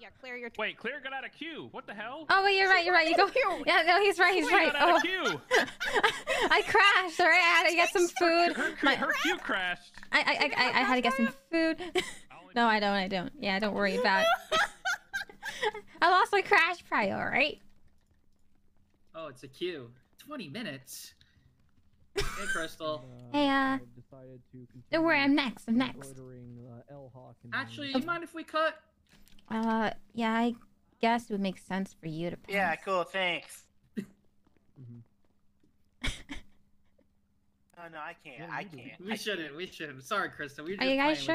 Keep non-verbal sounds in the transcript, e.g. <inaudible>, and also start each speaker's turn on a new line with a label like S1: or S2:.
S1: Yeah, clear your.
S2: Wait, Clear got out of queue. What the hell?
S3: Oh wait, you're right. You're right. You go. <laughs> Yeah, no, he's right. He's
S2: Clear
S3: right.
S2: got out
S3: Oh,
S2: of queue. <laughs>
S3: I crashed. All right, I had to get some food.
S2: Her,
S3: My,
S2: her queue crashed.
S3: I, I, I, I had to get some food. <laughs> no, I don't. I don't. Yeah, don't worry about it. I lost my crash prio. All right.
S4: Oh, it's a queue. 20 minutes. Hey, Crystal.
S3: Hey, uh,
S5: I've decided to
S3: Don't worry. I'm next. I'm next.
S5: Embroidering, L-Hawk in
S4: Actually, you mind if we cut?
S3: Uh, yeah, I guess it would make sense for you to pass.
S6: Yeah, cool, thanks. <laughs>
S5: Mhm.
S6: Oh no, I can't.
S5: Yeah,
S6: I can't.
S4: We
S6: I
S4: shouldn't. We shouldn't. Sorry, Krista. We were
S3: Are you guys sure?